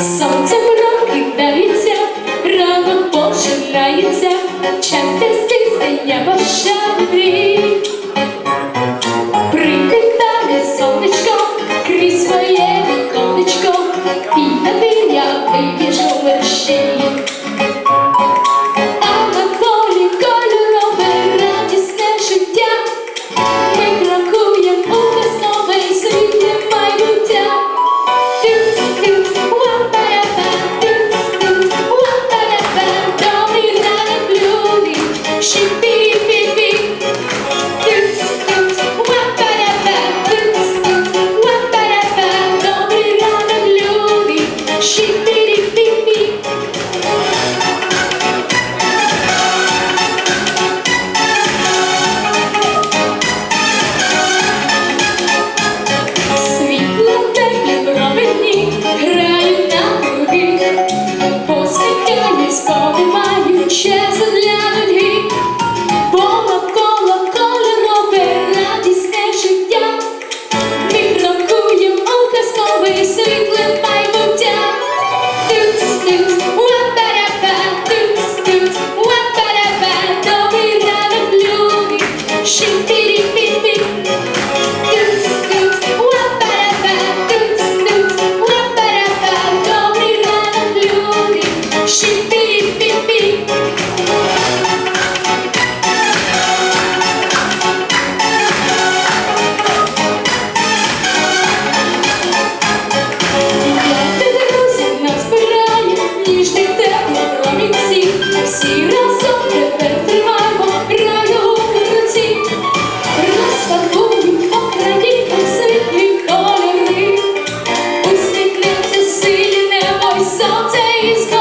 Сонце в руки вдається, ранок пожинається, часте стиснення бажани. Притикне сонечко крізь своє. praise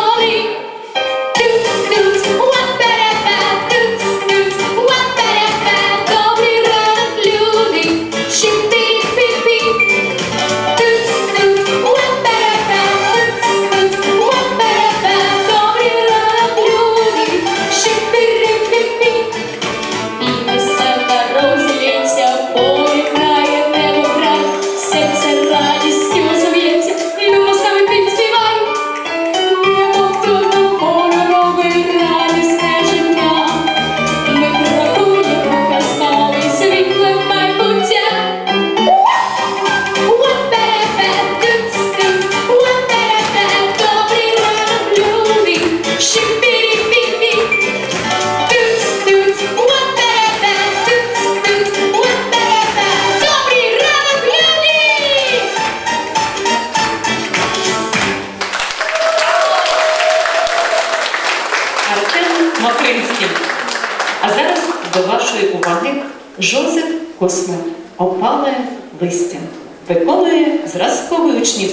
Макринським. А зараз до вашої уваги Жозеф Косме опале листя, виконує зразковий учнів.